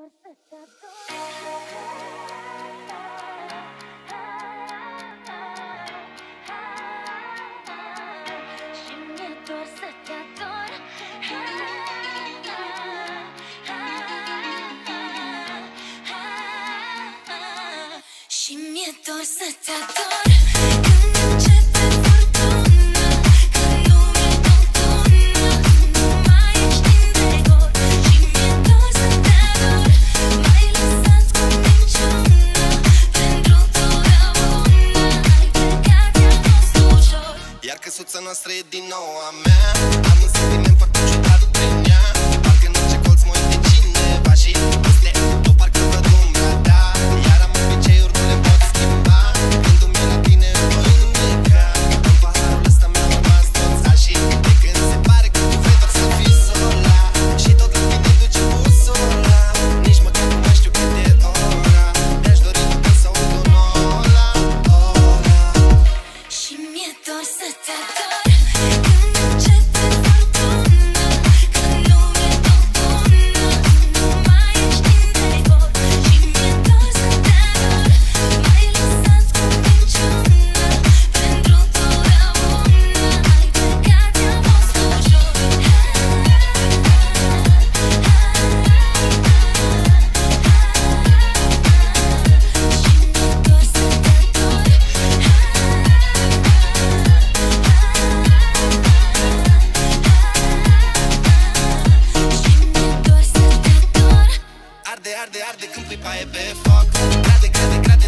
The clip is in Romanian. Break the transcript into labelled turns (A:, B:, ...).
A: dor să te ador. Și mi-e dor să te ador
B: Iar căsuța noastră e din nou a mea. Am un sentiment foarte ciudat prin ea. Parcă în orice colț mă uit de cineva Și peste tot parcă văd umbra ta Iar am obiceiuri, nu le pot schimba. Când îmi e la tine îmi voi nimica În paharul ăsta mi-a rămas toți așa De când se pare că tu vrei doar să fii sola. Și tot la tine duce busola Nici măcar nu mai știu cât e ora. Mi-aș dori măcar să aud un ora, ora.
A: Și mi-e dor să te
B: Arde, arde, arde când pui paie pe foc. Crade, crade, crade